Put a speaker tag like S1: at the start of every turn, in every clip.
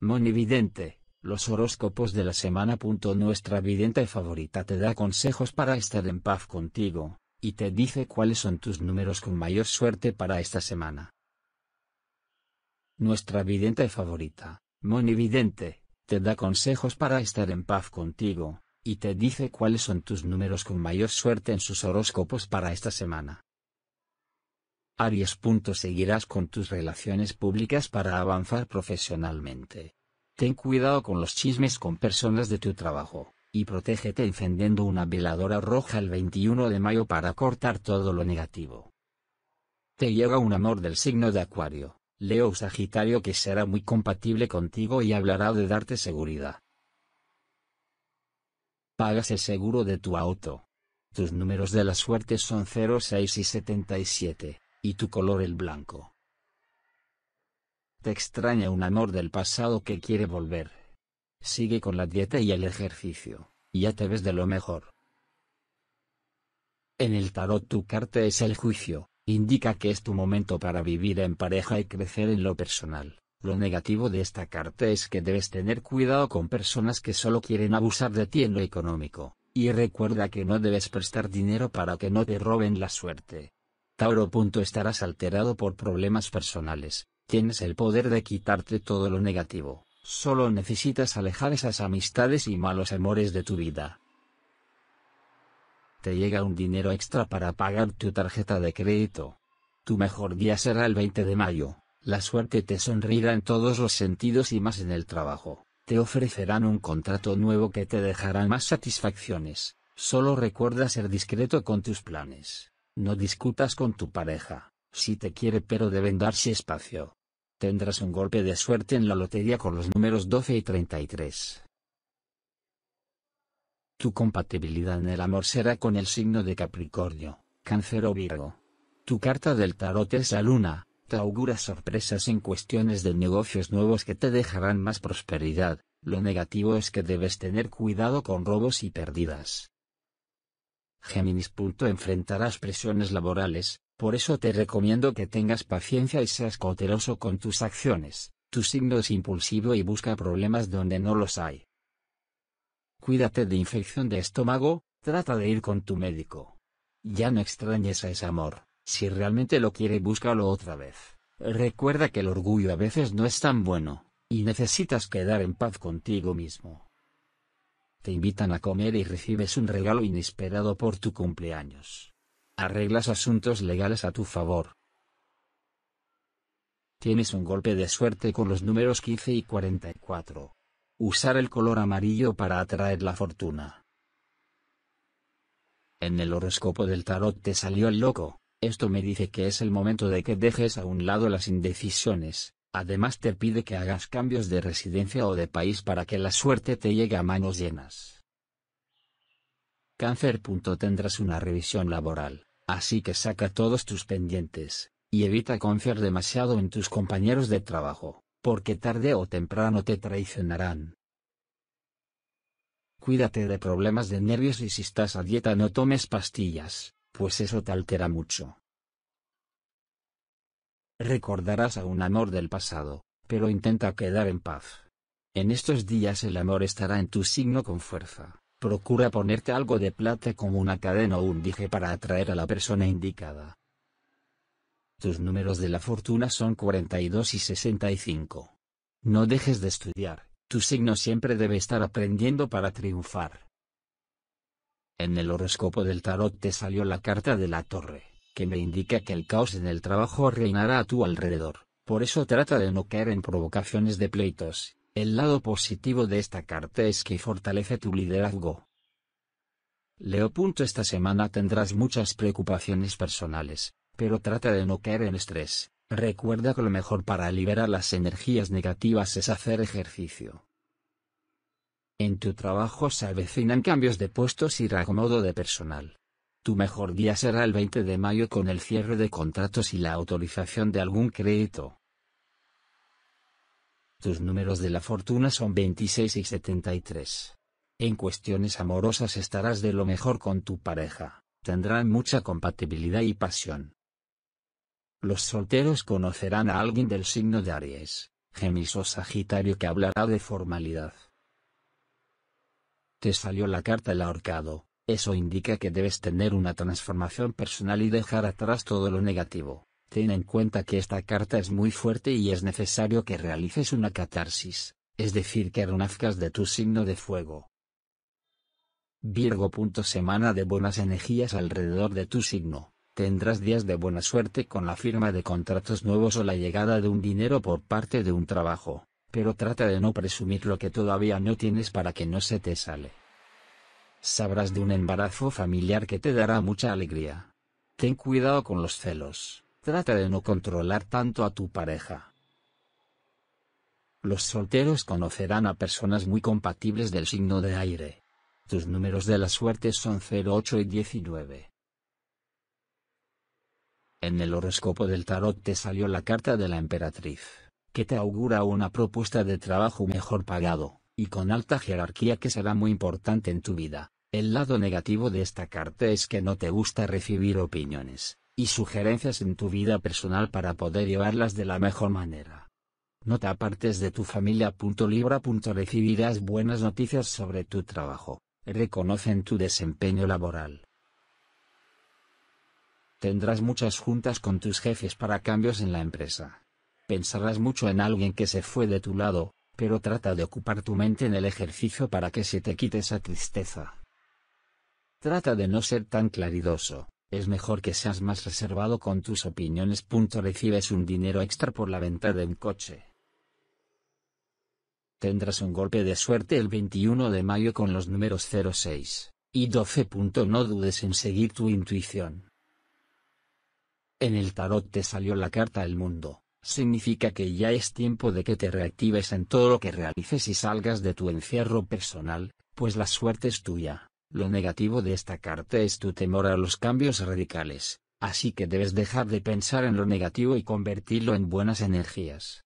S1: Monividente, los horóscopos de la semana. Nuestra vidente favorita te da consejos para estar en paz contigo, y te dice cuáles son tus números con mayor suerte para esta semana. Nuestra vidente favorita, Monividente, te da consejos para estar en paz contigo, y te dice cuáles son tus números con mayor suerte en sus horóscopos para esta semana. Aries. Seguirás con tus relaciones públicas para avanzar profesionalmente. Ten cuidado con los chismes con personas de tu trabajo, y protégete encendiendo una veladora roja el 21 de mayo para cortar todo lo negativo. Te llega un amor del signo de Acuario, Leo Sagitario que será muy compatible contigo y hablará de darte seguridad. Pagas el seguro de tu auto. Tus números de la suerte son 0, 6 y 77 y tu color el blanco. Te extraña un amor del pasado que quiere volver. Sigue con la dieta y el ejercicio, y ya te ves de lo mejor. En el tarot tu carta es el juicio, indica que es tu momento para vivir en pareja y crecer en lo personal. Lo negativo de esta carta es que debes tener cuidado con personas que solo quieren abusar de ti en lo económico, y recuerda que no debes prestar dinero para que no te roben la suerte. Tauro. Estarás alterado por problemas personales, tienes el poder de quitarte todo lo negativo, solo necesitas alejar esas amistades y malos amores de tu vida. Te llega un dinero extra para pagar tu tarjeta de crédito. Tu mejor día será el 20 de mayo, la suerte te sonreirá en todos los sentidos y más en el trabajo, te ofrecerán un contrato nuevo que te dejará más satisfacciones, solo recuerda ser discreto con tus planes. No discutas con tu pareja, si te quiere pero deben darse espacio. Tendrás un golpe de suerte en la lotería con los números 12 y 33. Tu compatibilidad en el amor será con el signo de Capricornio, Cáncer o Virgo. Tu carta del tarot es la luna, te augura sorpresas en cuestiones de negocios nuevos que te dejarán más prosperidad, lo negativo es que debes tener cuidado con robos y pérdidas. Géminis. Enfrentarás presiones laborales, por eso te recomiendo que tengas paciencia y seas cauteloso con tus acciones. Tu signo es impulsivo y busca problemas donde no los hay. Cuídate de infección de estómago, trata de ir con tu médico. Ya no extrañes a ese amor, si realmente lo quiere búscalo otra vez. Recuerda que el orgullo a veces no es tan bueno, y necesitas quedar en paz contigo mismo te invitan a comer y recibes un regalo inesperado por tu cumpleaños. Arreglas asuntos legales a tu favor. Tienes un golpe de suerte con los números 15 y 44. Usar el color amarillo para atraer la fortuna. En el horóscopo del tarot te salió el loco, esto me dice que es el momento de que dejes a un lado las indecisiones, Además te pide que hagas cambios de residencia o de país para que la suerte te llegue a manos llenas. Cáncer. Tendrás una revisión laboral, así que saca todos tus pendientes, y evita confiar demasiado en tus compañeros de trabajo, porque tarde o temprano te traicionarán. Cuídate de problemas de nervios y si estás a dieta no tomes pastillas, pues eso te altera mucho. Recordarás a un amor del pasado, pero intenta quedar en paz. En estos días el amor estará en tu signo con fuerza. Procura ponerte algo de plata como una cadena o un dije para atraer a la persona indicada. Tus números de la fortuna son 42 y 65. No dejes de estudiar, tu signo siempre debe estar aprendiendo para triunfar. En el horóscopo del tarot te salió la carta de la torre que me indica que el caos en el trabajo reinará a tu alrededor, por eso trata de no caer en provocaciones de pleitos. El lado positivo de esta carta es que fortalece tu liderazgo. Leo. Esta semana tendrás muchas preocupaciones personales, pero trata de no caer en estrés. Recuerda que lo mejor para liberar las energías negativas es hacer ejercicio. En tu trabajo se avecinan cambios de puestos y reacomodo de personal. Tu mejor día será el 20 de mayo con el cierre de contratos y la autorización de algún crédito. Tus números de la fortuna son 26 y 73. En cuestiones amorosas estarás de lo mejor con tu pareja, tendrán mucha compatibilidad y pasión. Los solteros conocerán a alguien del signo de Aries, Géminis o Sagitario que hablará de formalidad. Te salió la carta el ahorcado, eso indica que debes tener una transformación personal y dejar atrás todo lo negativo. Ten en cuenta que esta carta es muy fuerte y es necesario que realices una catarsis, es decir que renazcas de tu signo de fuego. Virgo. Semana de buenas energías alrededor de tu signo. Tendrás días de buena suerte con la firma de contratos nuevos o la llegada de un dinero por parte de un trabajo, pero trata de no presumir lo que todavía no tienes para que no se te sale. Sabrás de un embarazo familiar que te dará mucha alegría. Ten cuidado con los celos, trata de no controlar tanto a tu pareja. Los solteros conocerán a personas muy compatibles del signo de aire. Tus números de la suerte son 08 y 19. En el horóscopo del tarot te salió la carta de la emperatriz, que te augura una propuesta de trabajo mejor pagado, y con alta jerarquía que será muy importante en tu vida. El lado negativo de esta carta es que no te gusta recibir opiniones y sugerencias en tu vida personal para poder llevarlas de la mejor manera. No te apartes de tu familia. Libra. Recibirás buenas noticias sobre tu trabajo. Reconocen tu desempeño laboral Tendrás muchas juntas con tus jefes para cambios en la empresa. Pensarás mucho en alguien que se fue de tu lado, pero trata de ocupar tu mente en el ejercicio para que se te quite esa tristeza. Trata de no ser tan claridoso, es mejor que seas más reservado con tus opiniones. Recibes un dinero extra por la venta de un coche. Tendrás un golpe de suerte el 21 de mayo con los números 06 y 12. No dudes en seguir tu intuición. En el tarot te salió la carta El Mundo, significa que ya es tiempo de que te reactives en todo lo que realices y salgas de tu encierro personal, pues la suerte es tuya. Lo negativo de esta carta es tu temor a los cambios radicales, así que debes dejar de pensar en lo negativo y convertirlo en buenas energías.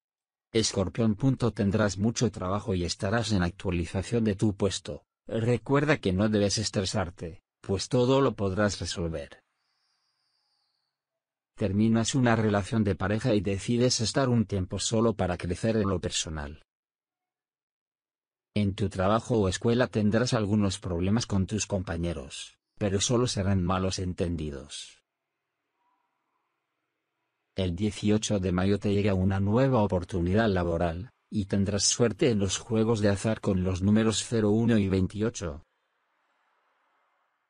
S1: Escorpión. Tendrás mucho trabajo y estarás en actualización de tu puesto. Recuerda que no debes estresarte, pues todo lo podrás resolver terminas una relación de pareja y decides estar un tiempo solo para crecer en lo personal. En tu trabajo o escuela tendrás algunos problemas con tus compañeros, pero solo serán malos entendidos. El 18 de mayo te llega una nueva oportunidad laboral, y tendrás suerte en los juegos de azar con los números 01 y 28.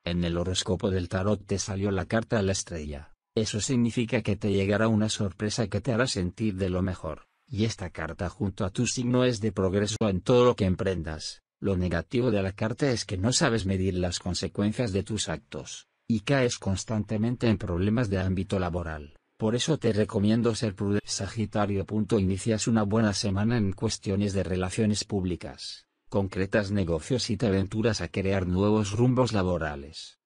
S1: En el horóscopo del tarot te salió la carta a la estrella, eso significa que te llegará una sorpresa que te hará sentir de lo mejor, y esta carta junto a tu signo es de progreso en todo lo que emprendas. Lo negativo de la carta es que no sabes medir las consecuencias de tus actos, y caes constantemente en problemas de ámbito laboral. Por eso te recomiendo ser prudente. Sagitario. Inicias una buena semana en cuestiones de relaciones públicas, concretas negocios y te aventuras a crear nuevos rumbos laborales.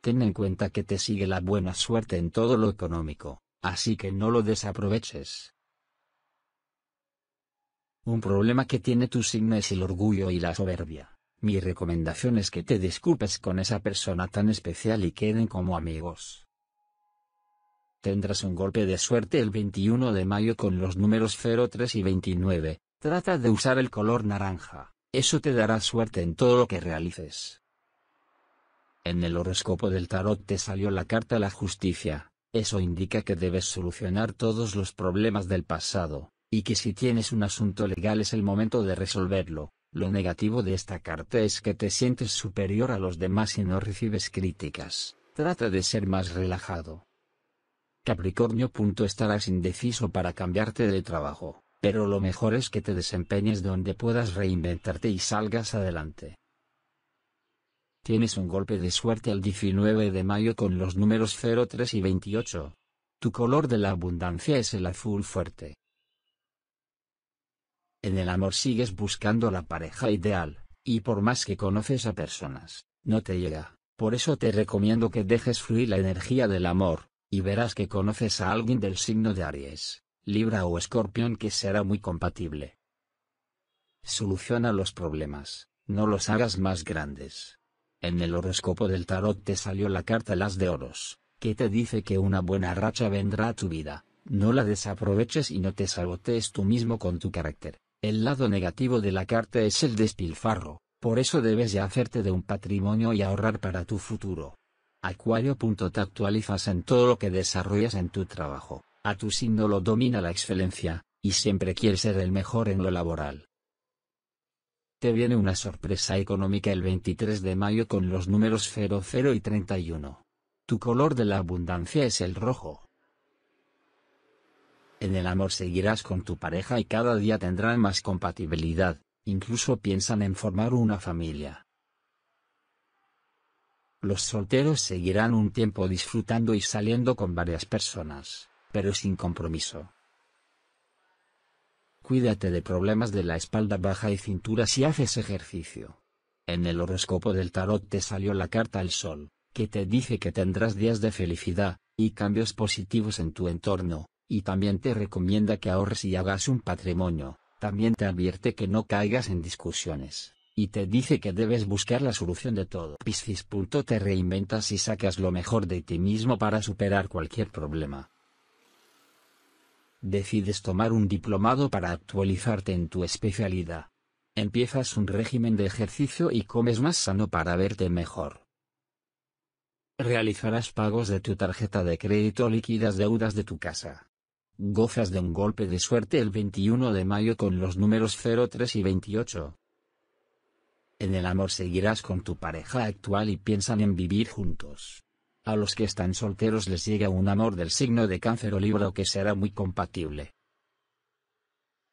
S1: Ten en cuenta que te sigue la buena suerte en todo lo económico, así que no lo desaproveches. Un problema que tiene tu signo es el orgullo y la soberbia. Mi recomendación es que te disculpes con esa persona tan especial y queden como amigos. Tendrás un golpe de suerte el 21 de mayo con los números 03 y 29. Trata de usar el color naranja, eso te dará suerte en todo lo que realices. En el horóscopo del tarot te salió la carta la justicia, eso indica que debes solucionar todos los problemas del pasado, y que si tienes un asunto legal es el momento de resolverlo. Lo negativo de esta carta es que te sientes superior a los demás y no recibes críticas. Trata de ser más relajado. Capricornio. Estarás indeciso para cambiarte de trabajo, pero lo mejor es que te desempeñes donde puedas reinventarte y salgas adelante. Tienes un golpe de suerte el 19 de mayo con los números 03 y 28. Tu color de la abundancia es el azul fuerte. En el amor sigues buscando la pareja ideal, y por más que conoces a personas, no te llega. Por eso te recomiendo que dejes fluir la energía del amor, y verás que conoces a alguien del signo de Aries, Libra o Escorpión que será muy compatible. Soluciona los problemas, no los hagas más grandes. En el horóscopo del tarot te salió la carta Las de Oros, que te dice que una buena racha vendrá a tu vida, No la desaproveches y no te sabotees tú mismo con tu carácter. El lado negativo de la carta es el despilfarro, por eso debes ya hacerte de un patrimonio y ahorrar para tu futuro. Acuario. Te actualizas en todo lo que desarrollas en tu trabajo, a tu signo lo domina la excelencia, y siempre quieres ser el mejor en lo laboral. Te viene una sorpresa económica el 23 de mayo con los números 00 y 31. Tu color de la abundancia es el rojo. En el amor seguirás con tu pareja y cada día tendrán más compatibilidad, incluso piensan en formar una familia. Los solteros seguirán un tiempo disfrutando y saliendo con varias personas, pero sin compromiso. Cuídate de problemas de la espalda baja y cintura si haces ejercicio. En el horóscopo del tarot te salió la carta al sol, que te dice que tendrás días de felicidad, y cambios positivos en tu entorno, y también te recomienda que ahorres y hagas un patrimonio, también te advierte que no caigas en discusiones, y te dice que debes buscar la solución de todo. Piscis. Te reinventas y sacas lo mejor de ti mismo para superar cualquier problema. Decides tomar un diplomado para actualizarte en tu especialidad. Empiezas un régimen de ejercicio y comes más sano para verte mejor. Realizarás pagos de tu tarjeta de crédito liquidas deudas de tu casa. Gozas de un golpe de suerte el 21 de mayo con los números 03 y 28. En el amor seguirás con tu pareja actual y piensan en vivir juntos. A los que están solteros les llega un amor del signo de cáncer o libro que será muy compatible.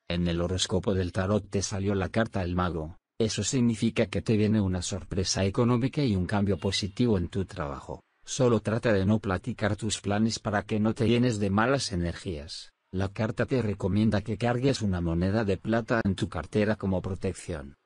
S1: En el horóscopo del tarot te salió la carta el mago, eso significa que te viene una sorpresa económica y un cambio positivo en tu trabajo. Solo trata de no platicar tus planes para que no te llenes de malas energías. La carta te recomienda que cargues una moneda de plata en tu cartera como protección.